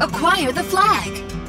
Acquire the flag.